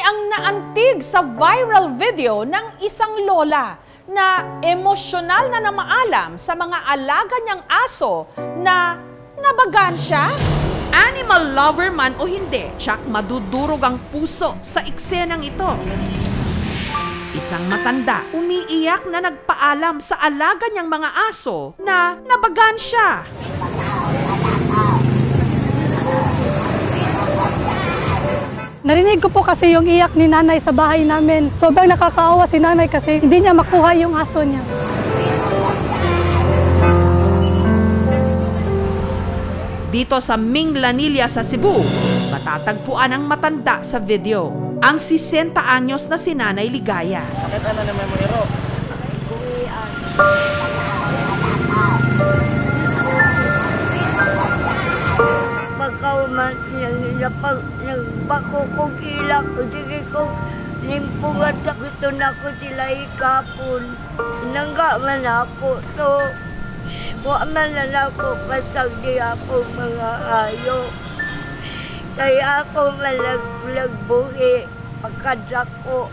ang naantig sa viral video ng isang lola na emosyonal na namaalam sa mga alaga niyang aso na nabagan siya? Animal lover man o hindi, tsak madudurog ang puso sa eksenang ito. Isang matanda, umiiyak na nagpaalam sa alaga niyang mga aso na nabagan siya. Narinig ko po kasi yung iyak ni nanay sa bahay namin. Sobrang nakakaawa si nanay kasi hindi niya makuha yung aso niya. Dito sa Minglanilla sa Cebu, matatagpuan ang matanda sa video. Ang 60 anyos na si Nanay Ligaya. Bakit ano naman mo niro? pagkauman niya nila pag nagbako kong ilak ko sige ko limpungan sa gusto na ko sila ikapon nangga man ako to wa man na ako pasag di ako mga ayo kaya ako malagbuhi pagkadako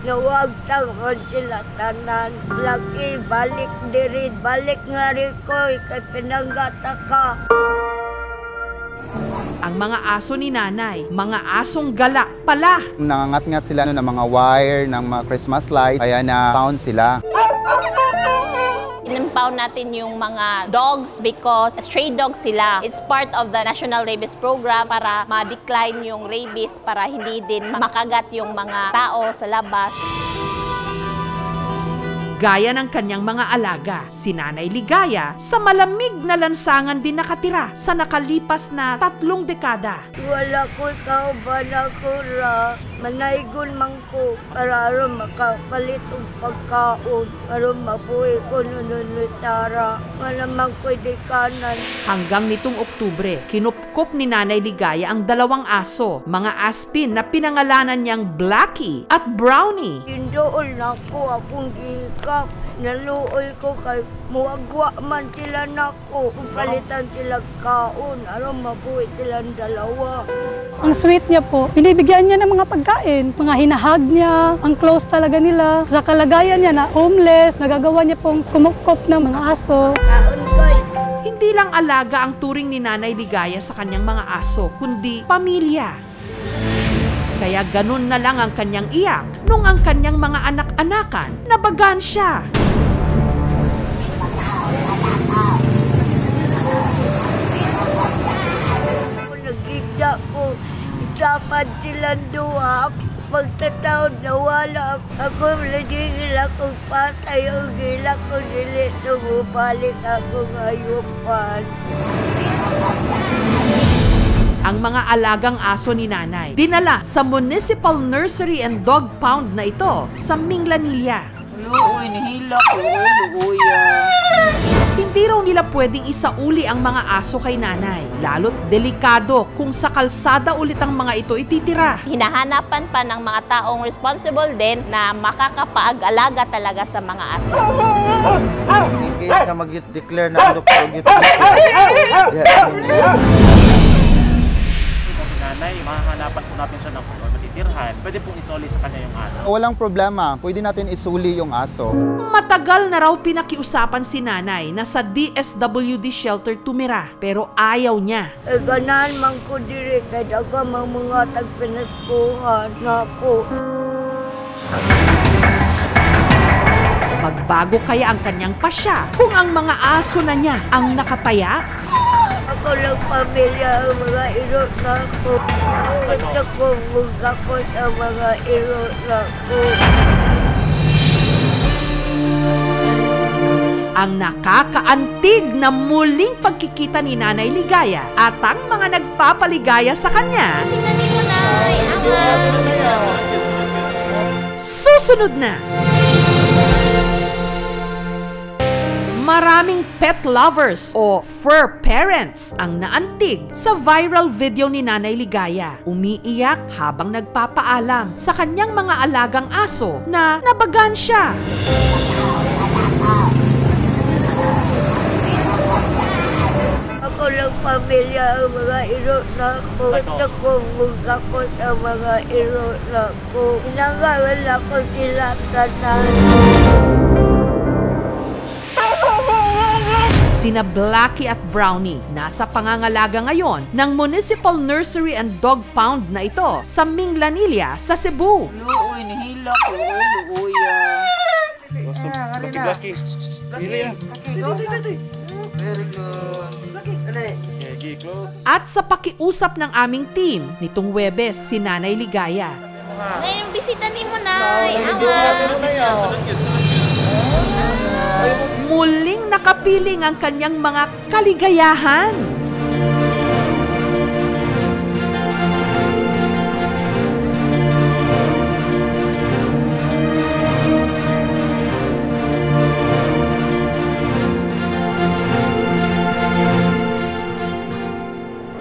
Nawag tangon sila tanan. Lagi balik diri, balik nga rin ko, kay pinanggata ka. Ang mga aso ni Nanay, mga asong gala pala. Nangangat-ngat sila no, ng mga wire, ng mga Christmas lights, kaya na found sila. In-impound natin yung mga dogs because stray dogs sila. It's part of the National Rabies Program para ma-decline yung rabies para hindi din makagat yung mga tao sa labas. Gaya ng kanyang mga alaga, si Nanay Ligaya sa malamig na lansangan din nakatira sa nakalipas na tatlong dekada. Wala ko kauban ako ra. Manaygon man ko para aron makapalit og pagkaon. Aron mabuhi ko nununutara. Wala man ko di kanan. Hanggang nitong Oktubre, kinupkop ni Nanay Ligaya ang dalawang aso, mga aspin na pinangalanan niyang Blackie at Brownie. Indool na ko akong gikap. Naluoy ko kay muagwa man sila nako. Kung palitan sila kaon. Aron mabuhi silang dalawa. Ang sweet niya po, binibigyan niya ng mga pagkain, mga hinahag niya, ang close talaga nila. Sa kalagayan niya na homeless, nagagawa niya pong kumukop ng mga aso. Kaon koy. Hindi lang alaga ang turing ni Nanay Ligaya sa kanyang mga aso, kundi pamilya. Kaya ganun na lang ang kanyang iyak nung ang kanyang mga anak-anakan nabagan siya. Nagigda ko. Isapad silang duwa. Pagkataon na wala ako, nagigil akong patay ang gila ko dili bumalik ako ngayupan. Ang mga alagang aso ni nanay dinala sa Municipal Nursery and Dog Pound na ito sa Minglanilla. Luoy, nihila ko. Luoy ah. Hindi raw nila pwedeng isauli ang mga aso kay nanay, lalo't delikado kung sa kalsada ulit ang mga ito ititira. Hinahanapan pa ng mga taong responsible din na makakapag-alaga talaga sa mga aso. In case na mag-declare na ang doktor og ito. Si nanay, mahahanapan po natin siya ng matitirhan. Pwede pong isoli sa kanya yung aso. Walang problema, pwede natin isuli yung aso. Matagal na raw pinakiusapan si nanay na sa DSWD shelter tumira pero ayaw niya. E ganan man ko diri kay daga mang mga tagpinaskuhan na ako. Magbago kaya ang kanyang pasya kung ang mga aso na niya ang nakataya? Ako lang pamilya ang mga iro na ako. Gusto ko ko sa mga iro na ako. Ang nakakaantig na muling pagkikita ni Nanay Ligaya at ang mga nagpapaligaya sa kanya. Tingnan mo na! Angat! Susunod na! Maraming pet lovers o fur parents ang naantig sa viral video ni Nanay Ligaya. Umiiyak habang nagpapaalam sa kanyang mga alagang aso na nabagan siya. Ako lang pamilya ang mga iro na ko. Gusto ko ko sa mga iro na ko. Inangawan ako sila tanan. Sina Blackie at Brownie nasa pangangalaga ngayon ng Municipal Nursery and Dog Pound na ito sa Minglanilla sa Cebu. Luoy, nihila ko. Luoy, ah. Laki-laki. Very good. Dali. Okay, G, close. At sa pakiusap ng aming team nitong Webes si Nanay Ligaya. Ngayon, bisita ni mo na. Awa. Nakapiling ang kanyang mga kaligayahan.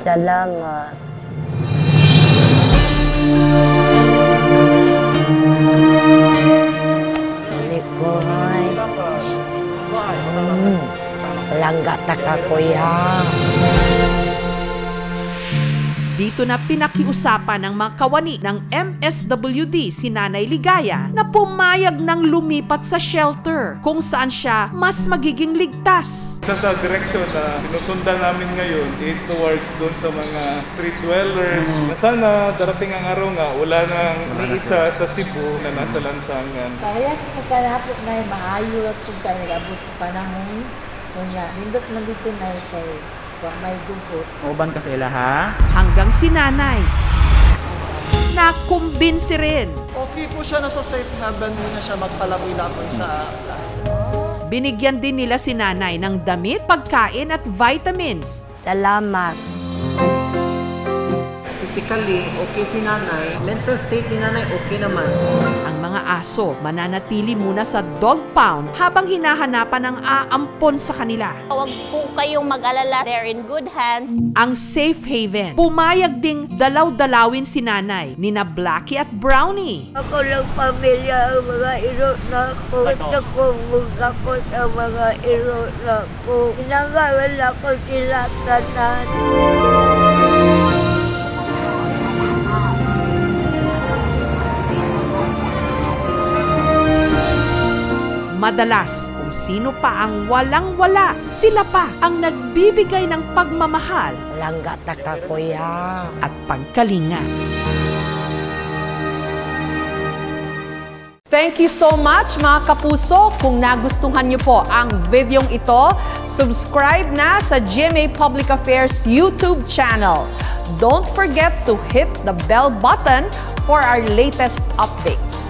Salamat. Mm. Langga taka kuya. Dito na pinakiusapan ng mga kawani ng MSWD si Nanay Ligaya na pumayag ng lumipat sa shelter kung saan siya mas magiging ligtas. Isa sa direction na sinusundan namin ngayon is towards doon sa mga street dwellers. Na sana darating ang araw nga, wala nang iisa sa Cebu na nasa lansangan. Kaya sa pagkalapot na maayo at kung tayo nagabot sa panahon, kunya, nindot man dito na wa may dugot. Uban ka sa ila, ha? Hanggang si Nanay nakumbinsi rin. Okay po siya nasa safe haven muna siya magpalaboy-laboy sa klase. Binigyan din nila si Nanay ng damit, pagkain at vitamins. Salamat. Physically, okay si nanay. Mental state ni nanay, okay naman. Ang mga aso mananatili muna sa dog pound habang hinahanapan ng aampon sa kanila. Huwag po kayong mag-alala. They're in good hands. Ang safe haven, pumayag ding dalaw-dalawin si nanay ni na Blackie at Brownie. Ako lang pamilya ang mga iro na ko. Gusto ko ko sa mga iro na ko. Inangawan ako sila tanan. Madalas, kung sino pa ang walang-wala, sila pa ang nagbibigay ng pagmamahal Langga taka kuya. at pagkalinga. Thank you so much mga kapuso. Kung nagustuhan niyo po ang videong ito, subscribe na sa GMA Public Affairs YouTube channel. Don't forget to hit the bell button for our latest updates.